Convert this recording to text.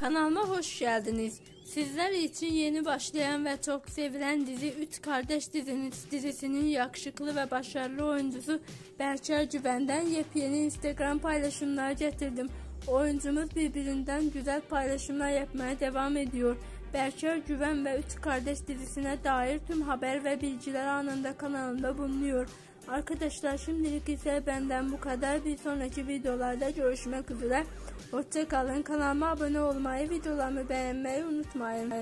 Kanalıma hoş geldiniz. Sizler için yeni başlayan ve çok sevilen dizi Üç Kardeş diziniz, dizisinin yakışıklı ve başarılı oyuncusu Berker Güven'den yepyeni Instagram paylaşımlar getirdim. Oyuncumuz birbirinden güzel paylaşımlar yapmaya devam ediyor. Berker Güven ve Üç Kardeş dizisine dair tüm haber ve bilgiler anında kanalımda bulunuyor. Arkadaşlar şimdilik ise benden bu kadar. Bir sonraki videolarda görüşmek üzere. Hoşçakalın. Kanalıma abone olmayı, videolarımı beğenmeyi unutmayın.